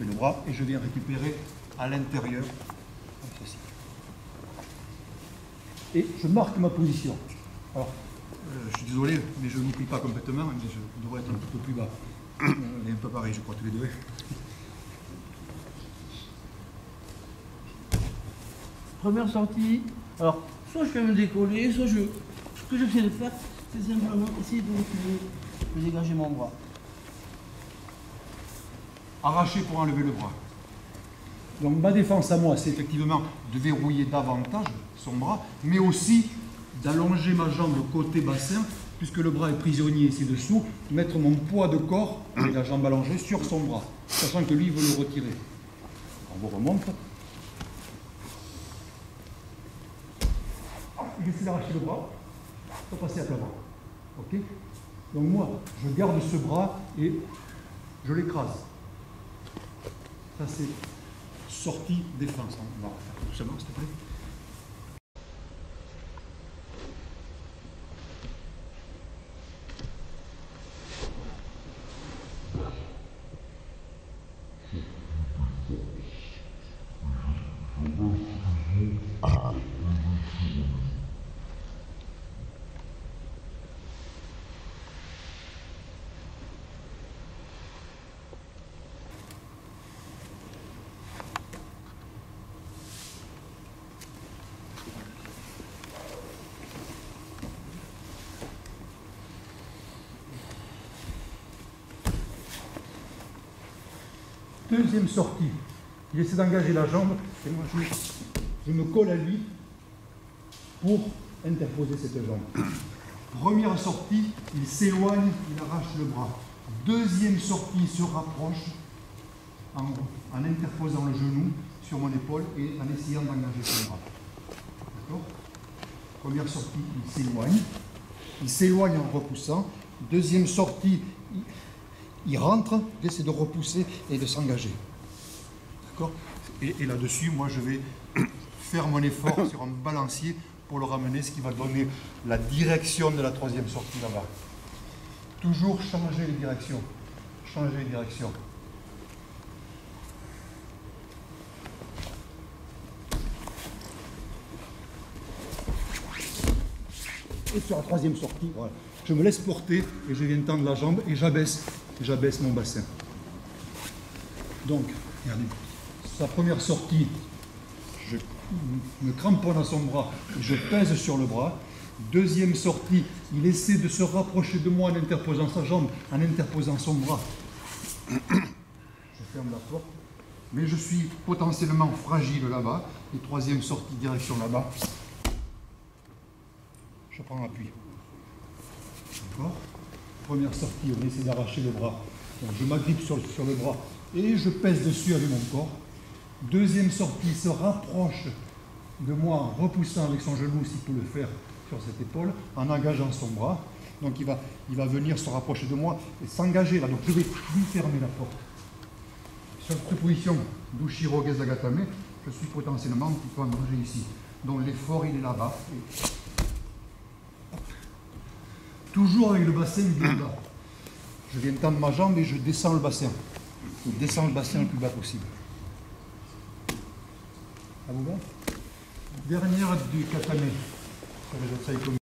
Le bras et je viens récupérer à l'intérieur, comme ceci. Et je marque ma position. Alors, euh, je suis désolé, mais je n'oublie pas complètement, mais je devrais être un petit peu plus bas. On est un peu pareil, je crois, tous les deux. Première sortie. Alors, soit je vais me décoller, soit je. Ce que j'essaie de faire, c'est simplement essayer de de dégager mon bras. Arracher pour enlever le bras. Donc ma défense à moi, c'est effectivement de verrouiller davantage son bras, mais aussi d'allonger ma jambe côté bassin, puisque le bras est prisonnier ici dessous, mettre mon poids de corps, avec la jambe allongée, sur son bras, sachant que lui veut le retirer. On vous remonte. Il essaie d'arracher le bras, pour passer à plat bras. Ok? Donc moi, je garde ce bras et je l'écrase. Ça c'est sortie défense. On refaire doucement, s'il te plaît. Deuxième sortie. Il essaie d'engager la jambe et moi je, me colle à lui pour interposer cette jambe. Première sortie, il s'éloigne, il arrache le bras. Deuxième sortie, il se rapproche en, en interposant le genou sur mon épaule et en essayant d'engager son bras. D'accord? Première sortie, il s'éloigne. Il s'éloigne en repoussant. Deuxième sortie, il, il rentre, il essaie de repousser et de s'engager. D'accord Et, et là-dessus, moi, je vais faire mon effort sur un balancier pour le ramener, ce qui va donner la direction de la troisième sortie là-bas. Toujours changer les directions. Changer les directions. Et sur la troisième sortie, je me laisse porter et je viens tendre la jambe et j'abaisse, mon bassin. Donc, regardez, sa première sortie, je me cramponne à son bras, je pèse sur le bras. Deuxième sortie, il essaie de se rapprocher de moi en interposant sa jambe, en interposant son bras. Je ferme la porte, mais je suis potentiellement fragile là-bas. Et troisième sortie, direction là-bas. Je prends appui. D'accord Première sortie, on essaie d'arracher le bras. Donc je m'agrippe sur, sur le bras et je pèse dessus avec mon corps. Deuxième sortie, il se rapproche de moi en repoussant avec son genou, s'il peut le faire, sur cette épaule, en engageant son bras. Donc il va, il va venir se rapprocher de moi et s'engager là. Donc je vais lui fermer la porte. Sur cette position d'Ushiro Gezagatame, je suis potentiellement un petit peu en danger ici. Donc l'effort, il est là-bas. Toujours avec le bassin bien bas. Je viens tendre ma jambe et je descends le bassin. Je descends le bassin le plus bas possible. Vous Dernière du obsèques